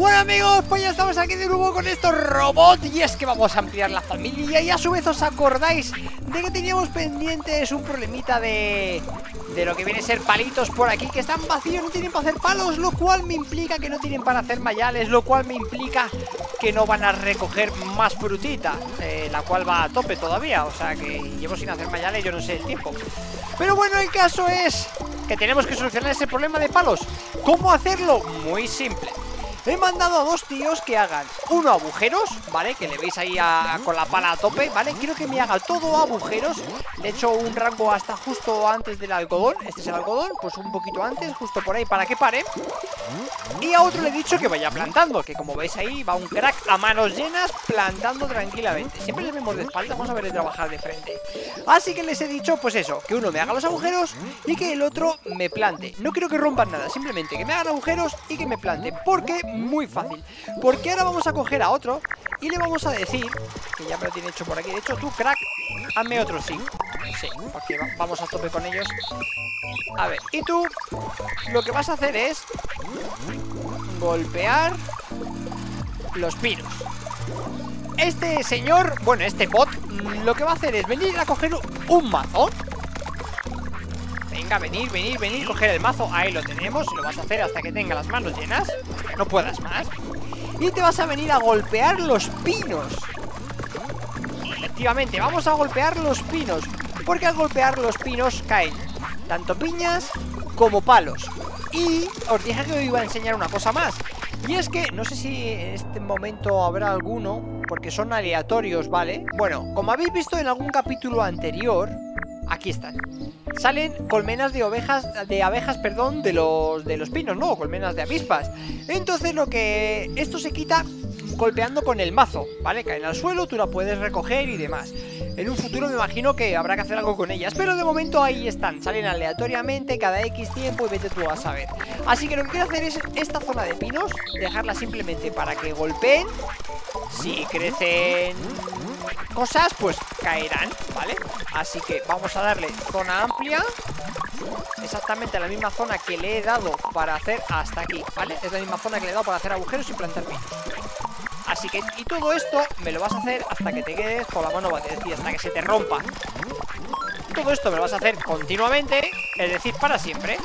Bueno amigos, pues ya estamos aquí de nuevo con estos robots Y es que vamos a ampliar la familia Y a su vez os acordáis de que teníamos pendientes un problemita de... De lo que viene a ser palitos por aquí Que están vacíos, no tienen para hacer palos Lo cual me implica que no tienen para hacer mayales Lo cual me implica que no van a recoger más frutita eh, La cual va a tope todavía O sea que llevo sin hacer mayales, yo no sé el tiempo. Pero bueno, el caso es que tenemos que solucionar ese problema de palos. ¿Cómo hacerlo? Muy simple He mandado a dos tíos que hagan uno agujeros, ¿vale? Que le veis ahí con la pala a tope, ¿vale? Quiero que me haga todo agujeros Le he hecho un rango hasta justo antes del algodón Este es el algodón, pues un poquito antes, justo por ahí para que pare Y a otro le he dicho que vaya plantando Que como veis ahí va un crack a manos llenas plantando tranquilamente. Siempre les vemos de espalda, vamos a ver de trabajar de frente. Así que les he dicho, pues eso, que uno me haga los agujeros y que el otro me plante. No quiero que rompan nada, simplemente que me hagan agujeros y que me plante Porque muy fácil. Porque ahora vamos a coger a otro Y le vamos a decir Que ya me lo tiene hecho por aquí. De hecho, tú, crack, hazme otro sí Sí, porque vamos a tope con ellos. A ver, y tú Lo que vas a hacer es Golpear Los pinos. Este señor, bueno, este bot Lo que va a hacer es venir a coger un mazo. Venga, venir, venir, venir, coger el mazo Ahí lo tenemos, lo vas a hacer hasta que tenga las manos llenas No puedas más. Y te vas a venir a golpear los pinos. Efectivamente, vamos a golpear los pinos Porque al golpear los pinos caen Tanto piñas como palos Y os dije que os iba a enseñar una cosa más Y es que, no sé si en este momento habrá alguno Porque son aleatorios, ¿vale? Bueno, como habéis visto en algún capítulo anterior Aquí están salen colmenas de ovejas, de abejas, perdón, de los, de los pinos, ¿no? Colmenas de avispas. Entonces lo que esto se quita golpeando con el mazo, ¿vale? Caen al suelo, tú la puedes recoger y demás. En un futuro me imagino que habrá que hacer algo con ellas Pero de momento ahí están, salen aleatoriamente Cada X tiempo y vete tú a saber Así que lo que quiero hacer es esta zona de pinos Dejarla simplemente para que golpeen Si crecen cosas, pues caerán, ¿vale? Así que vamos a darle zona amplia Exactamente la misma zona que le he dado para hacer hasta aquí, ¿vale? Es la misma zona que le he dado para hacer agujeros y plantar pinos Así que, y todo esto me lo vas a hacer hasta que te quedes con la mano vacía, es hasta que se te rompa Todo esto me lo vas a hacer continuamente, es decir, para siempre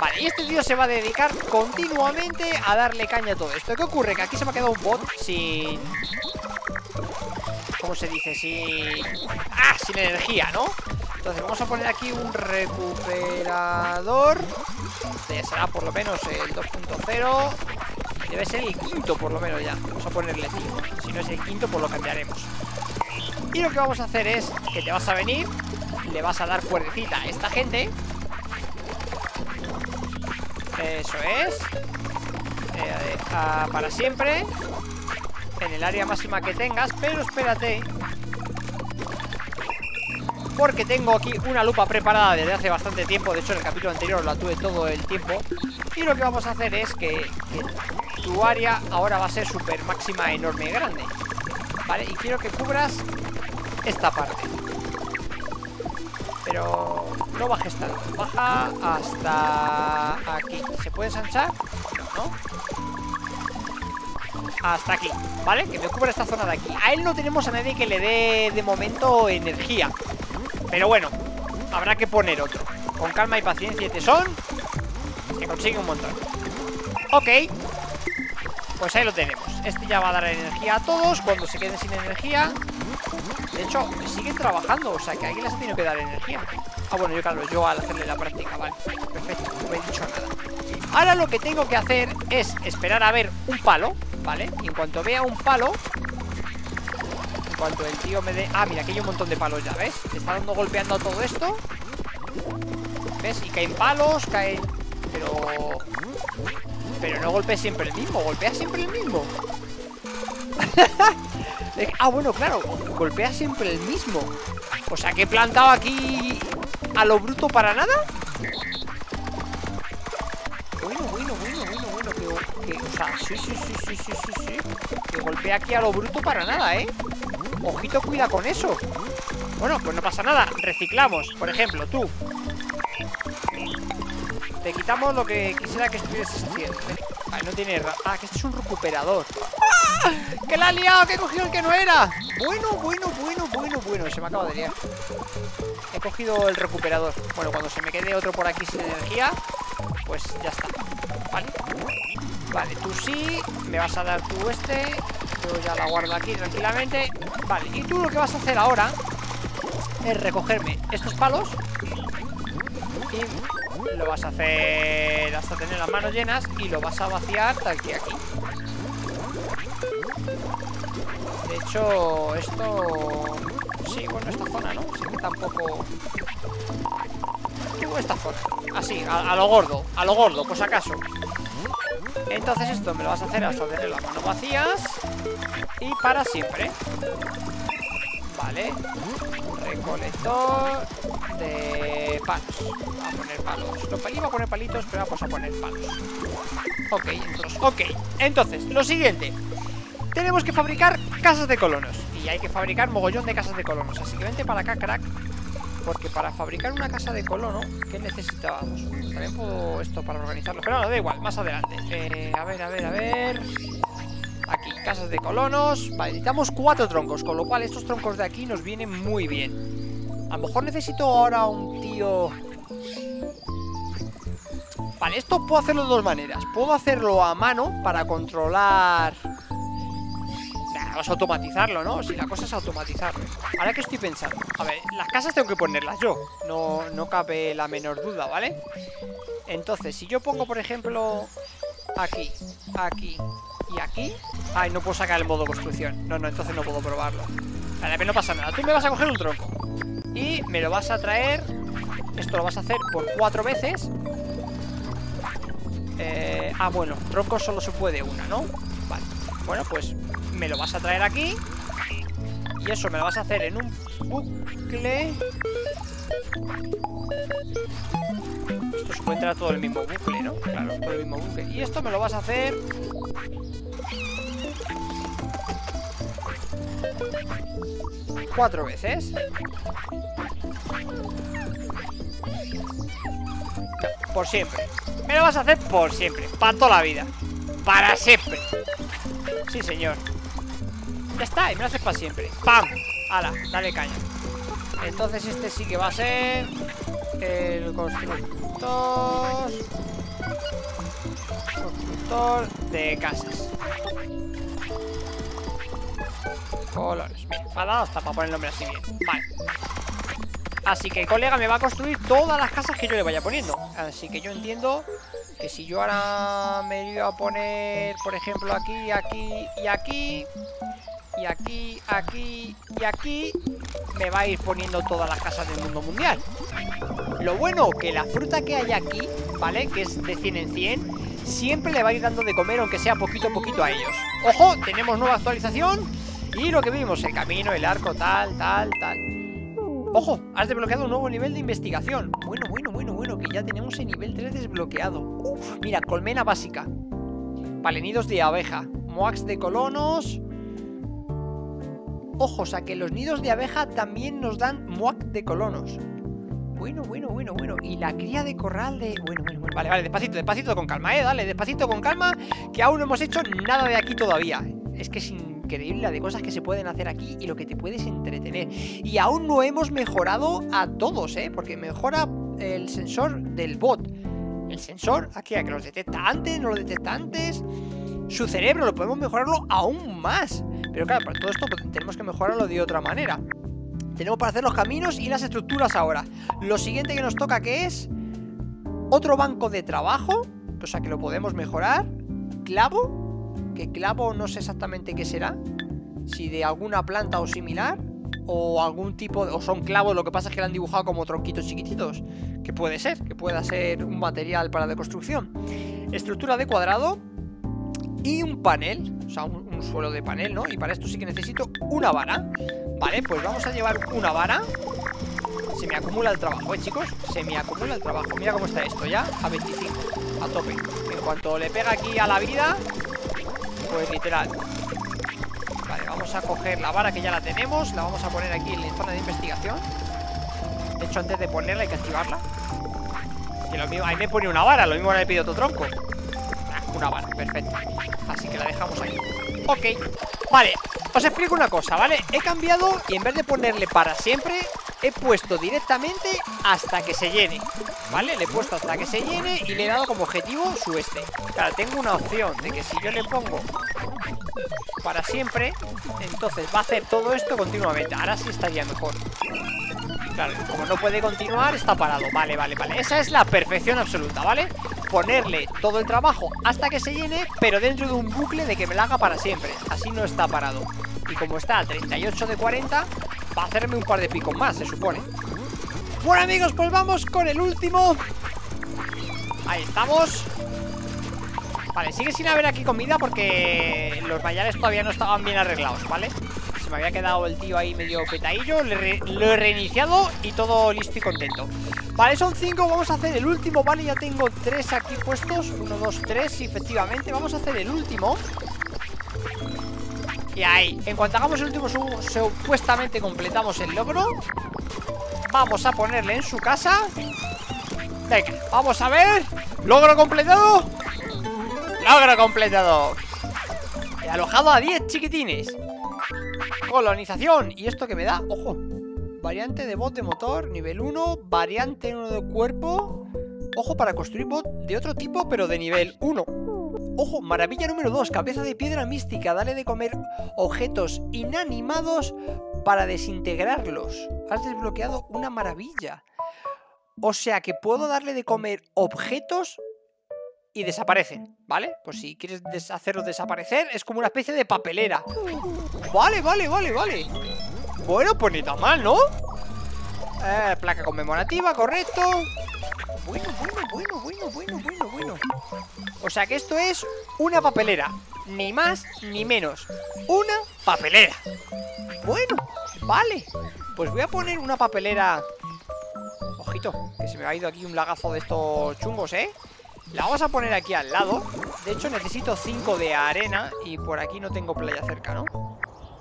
Vale, y este tío se va a dedicar continuamente a darle caña a todo esto ¿Qué ocurre? Que aquí se me ha quedado un bot sin... ¿Cómo se dice? Sin... ¡Ah! Sin energía, ¿no? Entonces vamos a poner aquí un recuperador Este ya será por lo menos el 2.0 Debe ser el quinto por lo menos ya. Vamos a ponerle 5 Si no es el quinto pues lo cambiaremos. Y lo que vamos a hacer es que te vas a venir Le vas a dar cuerdecita a esta gente. Eso es. Eh, Para siempre. En el área máxima que tengas Pero espérate. Porque tengo aquí una lupa preparada desde hace bastante tiempo. De hecho en el capítulo anterior la tuve todo el tiempo. Y lo que vamos a hacer es que, tu área ahora va a ser super máxima enorme grande. Vale, y quiero que cubras esta parte. Pero no bajes tanto Baja hasta aquí. ¿Se puede ensanchar? ¿No? Hasta aquí, ¿vale? Que me cubra esta zona de aquí. A él no tenemos a nadie que le dé de momento energía. Pero bueno, habrá que poner otro. Con calma y paciencia y tesón Se consigue un montón. Ok Pues ahí lo tenemos Este ya va a dar energía a todos Cuando se queden sin energía De hecho, siguen trabajando O sea que aquí les tenido que dar energía Ah, bueno, yo claro, yo al hacerle la práctica Vale, perfecto, no me he dicho nada Ahora lo que tengo que hacer es esperar a ver un palo ¿Vale? Y en cuanto vea un palo cuanto el tío me dé... Ah, mira, aquí hay un montón de palos ya, ¿ves? Está dando golpeando a todo esto ¿Ves? Y caen palos, caen... Pero... No golpea siempre el mismo Golpea siempre el mismo. Ah, bueno, claro Golpea siempre el mismo. O sea, que he plantado aquí A lo bruto para nada. Bueno, bueno, bueno, bueno, bueno que, que, O sea, sí, sí, sí, sí, sí, sí, sí. Que golpea aquí a lo bruto para nada, ¿eh? Ojito, cuida con eso. Bueno, pues no pasa nada Reciclamos, por ejemplo, tú Te quitamos lo que quisiera que estuvieses haciendo. Vale, no tiene... Ah, que este es un recuperador. ¡Ah! ¡Que la ha liado! ¡Que he cogido el que no era! Bueno, bueno, bueno, bueno, bueno. Se me acaba de liar. He cogido el recuperador. Bueno, cuando se me quede otro por aquí sin energía Pues ya está. Vale Vale, tú sí Me vas a dar tú este Yo ya la guardo aquí tranquilamente. Vale, y tú lo que vas a hacer ahora Es recogerme estos palos Y lo vas a hacer hasta tener las manos llenas y lo vas a vaciar tal que aquí. De hecho, esto... Sí, bueno, esta zona, ¿no? Sí que tampoco... Tengo esta zona. Así, a, a, lo gordo, a lo gordo, pues acaso. Entonces esto me lo vas a hacer hasta tener las manos vacías y para siempre. Vale. Recolector de palos. Vamos a poner palos. Lo iba a poner palitos, pero vamos a poner palos. Ok, entonces, ok. Entonces, lo siguiente. Tenemos que fabricar casas de colonos. Y hay que fabricar mogollón de casas de colonos. Así que vente para acá, crack. Porque para fabricar una casa de colono, ¿qué necesitábamos? También puedo esto para organizarlo. Pero no, da igual, más adelante. Eh, a ver, a ver, a ver. Aquí, casas de colonos Vale, necesitamos cuatro troncos Con lo cual estos troncos de aquí nos vienen muy bien A lo mejor necesito ahora un tío. Vale, esto puedo hacerlo de dos maneras. Puedo hacerlo a mano para controlar. Vamos a automatizarlo, ¿no? Si la cosa es automatizarlo Ahora que estoy pensando. A ver, las casas tengo que ponerlas yo. No, no cabe la menor duda, ¿vale? Entonces, si yo pongo, por ejemplo Aquí, aquí y aquí. Ay, no puedo sacar el modo construcción. No, no, entonces no puedo probarlo. Vale, pero no pasa nada. Tú me vas a coger un tronco Y me lo vas a traer Esto lo vas a hacer por cuatro veces eh, Ah, bueno, tronco solo se puede una, ¿no? Vale, bueno, pues Me lo vas a traer aquí Y eso me lo vas a hacer en un bucle Esto se puede entrar todo el mismo bucle, ¿no? Claro, todo el mismo bucle Y esto me lo vas a hacer Cuatro veces. Por siempre. Me lo vas a hacer por siempre Para toda la vida. Para siempre. Sí, señor. Ya está, y me lo haces para siempre. ¡Pam! ¡Hala! Dale caña. Entonces este sí que va a ser El constructor. Constructor de casas colores. Bien, hasta para poner el nombre así bien. Vale. Así que el colega me va a construir todas las casas que yo le vaya poniendo. Así que yo entiendo que si yo ahora me iba a poner, por ejemplo, aquí, aquí y aquí, y aquí, aquí y aquí, me va a ir poniendo todas las casas del mundo mundial. Lo bueno que la fruta que hay aquí, ¿vale? Que es de 100 en 100, siempre le va a ir dando de comer, aunque sea poquito a poquito a ellos. ¡Ojo! Tenemos nueva actualización y lo que vimos, el camino, el arco, tal, tal, tal. ¡Ojo! Has desbloqueado un nuevo nivel de investigación. Bueno, bueno, bueno, bueno, que ya tenemos el nivel 3 desbloqueado. Uf, Mira, colmena básica. Palenidos de abeja. Moax de colonos. Ojo, o sea que los nidos de abeja también nos dan moax de colonos. Bueno, bueno, bueno, bueno. Y la cría de corral de... Bueno, bueno, bueno. Vale, vale, despacito, despacito con calma, eh Dale, despacito con calma Que aún no hemos hecho nada de aquí todavía. Es que sin increíble la de cosas que se pueden hacer aquí y lo que te puedes entretener. Y aún no hemos mejorado a todos, ¿eh? Porque mejora el sensor del bot. El sensor, aquí, a que los detecta antes, no lo detecta antes. Su cerebro, lo podemos mejorarlo aún más. Pero claro, para todo esto tenemos que mejorarlo de otra manera. Tenemos para hacer los caminos y las estructuras ahora. Lo siguiente que nos toca que es otro banco de trabajo, o sea que lo podemos mejorar. Clavo, que clavo no sé exactamente qué será. Si de alguna planta o similar. O algún tipo. O son clavos, lo que pasa es que lo han dibujado como tronquitos chiquititos. Que puede ser, que pueda ser un material para de construcción. Estructura de cuadrado. Y un panel, o sea, un, un suelo de panel, ¿no? Y para esto sí que necesito una vara. Vale, pues vamos a llevar una vara. Se me acumula el trabajo, ¿eh, chicos? Se me acumula el trabajo. Mira cómo está esto ya, a 25, a tope. En cuanto le pega aquí a la vida, pues literal. Vale, vamos a coger la vara que ya la tenemos La vamos a poner aquí en la zona de investigación. De hecho, antes de ponerla hay que activarla. Que lo mismo, ahí me pone una vara Lo mismo le he pedido otro tronco. Una vara, perfecto. Así que la dejamos ahí. Ok, vale, os explico una cosa, ¿vale? He cambiado y en vez de ponerle para siempre He puesto directamente hasta que se llene ¿Vale? Le he puesto hasta que se llene y le he dado como objetivo su este. Claro, tengo una opción de que si yo le pongo para siempre Entonces va a hacer todo esto continuamente. Ahora sí estaría mejor. Claro, como no puede continuar, está parado. Vale, vale, vale, esa es la perfección absoluta, ¿vale? Ponerle todo el trabajo hasta que se llene Pero dentro de un bucle de que me la haga para siempre. Así no está parado. Y como está a 38 de 40 Va a hacerme un par de picos más, se supone. Bueno amigos, pues vamos con el último. Ahí estamos. Vale, sigue sin haber aquí comida porque los mayales todavía no estaban bien arreglados, ¿vale? Se me había quedado el tío ahí medio petadillo Lo he reiniciado y todo listo y contento. Vale, son cinco, vamos a hacer el último, ¿vale? Ya tengo tres aquí puestos. Uno, dos, tres, efectivamente Vamos a hacer el último Y ahí, en cuanto hagamos el último Supuestamente completamos el logro. Vamos a ponerle en su casa. Vamos a ver. Logro completado. Logro completado. He alojado a 10 chiquitines. Colonización. ¿Y esto que me da? Ojo Variante de bot de motor Nivel 1 Variante 1 de cuerpo. Ojo para construir bot de otro tipo Pero de nivel 1 Ojo, maravilla número 2 Cabeza de piedra mística Dale de comer objetos inanimados Para desintegrarlos Has desbloqueado una maravilla o sea que puedo darle de comer objetos y desaparecen, ¿vale? Pues si quieres hacerlos desaparecer, es como una especie de papelera. Vale, vale, vale, vale. Bueno, pues ni tan mal, ¿no? Eh, placa conmemorativa, correcto. Bueno, bueno, bueno, bueno, bueno, bueno, bueno. O sea que esto es una papelera. Ni más ni menos. Una papelera. Bueno, vale. Pues voy a poner una papelera... Ojito, que se me ha ido aquí un lagazo de estos chungos, ¿eh? La vamos a poner aquí al lado De hecho necesito 5 de arena Y por aquí no tengo playa cerca, ¿no?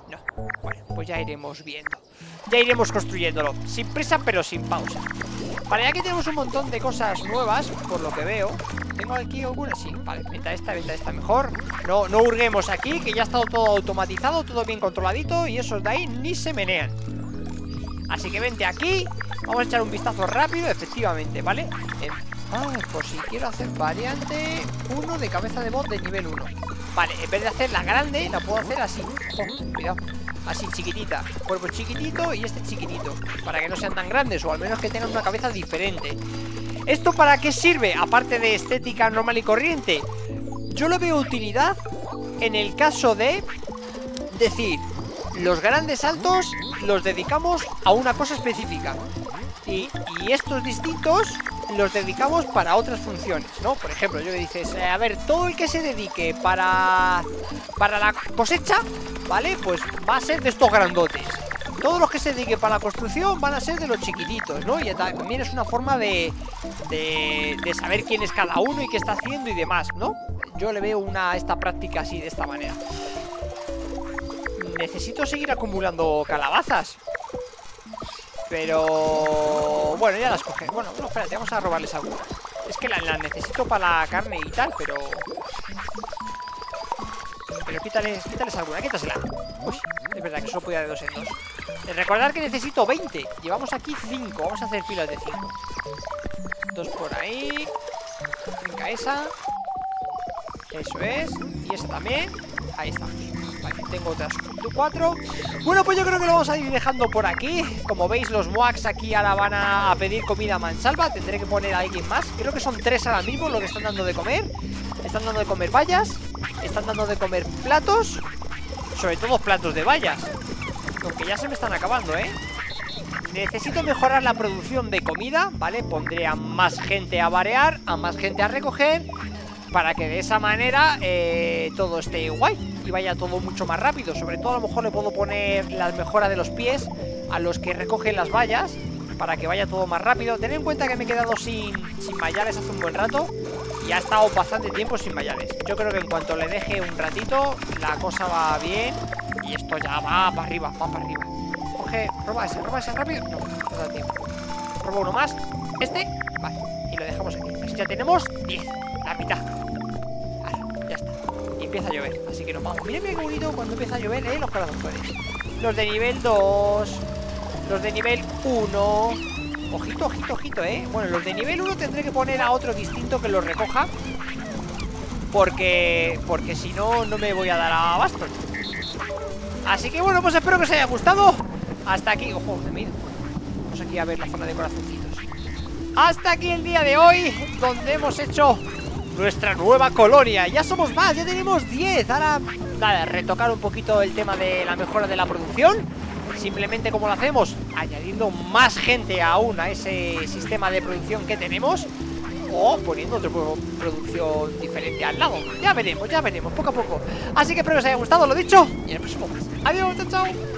No, bueno, pues ya iremos viendo Ya iremos construyéndolo Sin prisa pero sin pausa Vale, ya que tenemos un montón de cosas nuevas Por lo que veo. ¿Tengo aquí alguna? Sí, vale, venta esta, venta esta mejor. No, no hurguemos aquí Que ya ha estado todo automatizado, todo bien controladito Y esos de ahí ni se menean. Así que vente aquí Vamos a echar un vistazo rápido, efectivamente, ¿vale? Ah, por si quiero hacer variante 1 de cabeza de bot de nivel 1 Vale, en vez de hacer la grande, la puedo hacer así. Cuidado Así, chiquitita Cuerpo chiquitito y este chiquitito Para que no sean tan grandes o al menos que tengan una cabeza diferente ¿Esto para qué sirve? Aparte de estética normal y corriente Yo lo veo utilidad en el caso de decir Los grandes saltos los dedicamos a una cosa específica y, estos distintos los dedicamos para otras funciones, ¿no? Por ejemplo, yo le dices, eh, a ver, todo el que se dedique para, para la cosecha, ¿vale? Pues va a ser de estos grandotes. Todos los que se dediquen para la construcción van a ser de los chiquititos, ¿no? Y también es una forma de, de, saber quién es cada uno y qué está haciendo y demás, ¿no? Yo le veo una, esta práctica así, de esta manera. Necesito seguir acumulando calabazas pero... Bueno, ya las coge Bueno, no, espérate, vamos a robarles alguna Es que la, necesito para la carne y tal, pero... Quítales, quítales alguna, quítasela. Uy, es verdad que solo podía de dos en dos. Recordar que necesito 20 Llevamos aquí 5, vamos a hacer filas de 5 Dos por ahí. Venga, esa. Eso es. Y esa también. Ahí estamos Vale, tengo otras cuatro. Bueno, pues yo creo que lo vamos a ir dejando por aquí. Como veis, los Moax aquí ahora van a pedir comida mansalva. Tendré que poner a alguien más. Creo que son tres ahora mismo lo que están dando de comer. Están dando de comer vallas Están dando de comer platos Sobre todo platos de vallas Aunque ya se me están acabando, ¿eh? Necesito mejorar la producción de comida, ¿vale? Pondré a más gente a varear, a más gente a recoger Para que de esa manera eh, todo esté guay y vaya todo mucho más rápido. Sobre todo a lo mejor le puedo poner la mejora de los pies a los que recogen las vallas para que vaya todo más rápido. Tened en cuenta que me he quedado sin, sin hace un buen rato y ha estado bastante tiempo sin mayales. Yo creo que en cuanto le deje un ratito, la cosa va bien y esto ya va para arriba, va para arriba. Coge, roba ese, roba ese rápido. No, no da tiempo. Robo uno más. Este, vale, y lo dejamos aquí. Así ya tenemos 10, la mitad. empieza a llover Así que nos vamos Miren qué bonito cuando empieza a llover, ¿eh? Los corazones Los de nivel 2 Los de nivel 1 Ojito, ojito, ojito, ¿eh? Bueno, los de nivel 1 tendré que poner a otro distinto que los recoja Porque... Porque si no, no me voy a dar a Baston Así que bueno, pues espero que os haya gustado. Hasta aquí, ojo, me miro. Vamos aquí a ver la zona de corazoncitos. Hasta aquí el día de hoy Donde hemos hecho nuestra nueva colonia. Ya somos más, ya tenemos 10 Ahora, nada, retocar un poquito el tema de la mejora de la producción Simplemente como lo hacemos Añadiendo más gente aún a ese sistema de producción que tenemos o poniendo otra producción diferente al lado. Ya veremos, ya veremos, poco a poco. Así que espero que os haya gustado lo dicho y en el próximo más. Adiós, chao, chao.